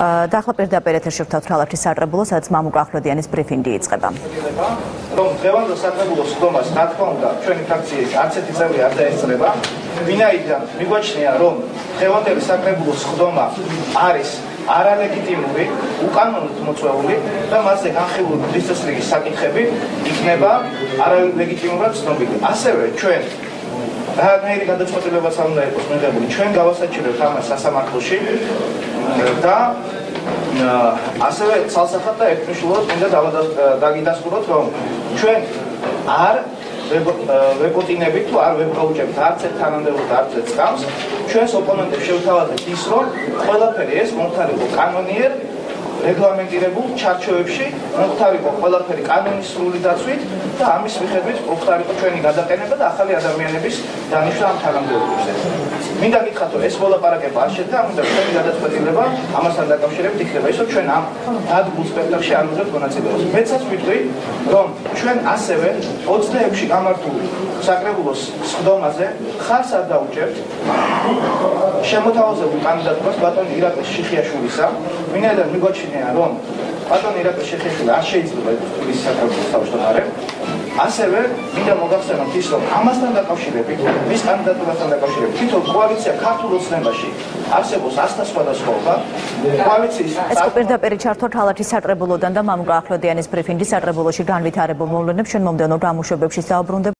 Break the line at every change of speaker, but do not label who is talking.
და ახლა პირდაპირ ეთერში ვთავთ რალათის სატრებულო, სადაც მამუკა ახლოდიანის ბრიფინგი იწყება.
რომ დღევანდელ სატრებულოს ხდომას, რა თქმა უნდა, ჩვენი ფრაქციის არც ერთი წევრი არ დაესწრება, ვინაიდან მიგვაჩნია, რომ დღევანდელი სატრებულოს ხდომა არის არალეგიტიმური, უკანონოდ მოწვეული და მასზე განხილული დისციპლინის საკითხები იქნება არალეგიტიმურად ცნობილი. ასევე ჩვენ რაღაცნაირი გადაწყვეტილებაც არ უნდა იყოს მიღებული. ჩვენ გავასაჩივრებთ ამას სასამართლოში და ასევე ცალსახად და ერთმიშულოდ მინდა დაგიდასტუროთ, რომ ჩვენ არ ვეპოტინებით თუ არ ვეპროუჭებთ არც ერთ თანამდებობთ არც ერთ წამს ჩვენს ოპონენტებს შევთავაზებთ ის რომ ყველაფერი ეს მომხდარიყო კანონიერ რეგლამენტირებულ ჩარჩოებში მომხდარიყო ყველაფერი კანონის სრული დაცვით და ამის მიხედვით მომხდარიყო ჩვენი გადაყენება და ახალი ადამიანების დანიშნა ამ თანამდებობებზე. მინდა გითხრათ რომ ეს მოლაპარაკება არ შედგა, ამიტომ ჩვენი გადაწყვეტილება ამასთან დაკავშირებით იქნება ის რომ ჩვენ ამ დადგმულ სპექტაკლში არ უნდა მონაწილეობას. მეცაც ვიტყვი რომ ჩვენ ასევე 26 გამართული საკრებულოს სხდომაზე ხარს არ დაუჭერთ შემოთავაზებულ კანდიდატურას ბატონ ირაკლი შიხიაშვილისა, ვინაიდან მიგვაჩნია რომ ბატონ ირაკლი შიხიაშვილი არ შეიძლება ის საკრებულოს თავმჯდომარე. ასევე მინდა მოგახსენოთ ის რომ ამასთან დაკავშირებით, მის კანდიდატურასთან დაკავშირებით, თვითონ კოალიცია ქართულ ოცნებაში არსებობს ასთა სხვადასხვაობა. კოალიციის
ეს პირდაპირ ჩართვა თალათის სატრებულოდან და მამუკა ახლოდიანის ბრიფინგის სატრებულოში განვითარებულ მოვლენებს ჩვენ მომდენო გამოშვებებში საუბრობთ